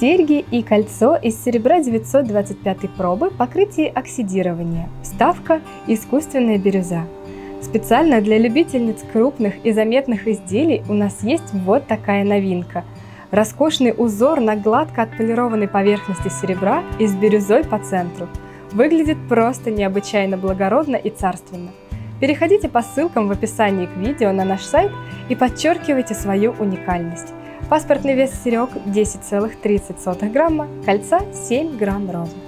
Серьги и кольцо из серебра 925 пробы, покрытие оксидирования, вставка искусственная бирюза. Специально для любительниц крупных и заметных изделий у нас есть вот такая новинка. Роскошный узор на гладко отполированной поверхности серебра и с бирюзой по центру. Выглядит просто необычайно благородно и царственно. Переходите по ссылкам в описании к видео на наш сайт и подчеркивайте свою уникальность. Паспортный вес серег 10,30 грамма, кольца 7 грамм ровно.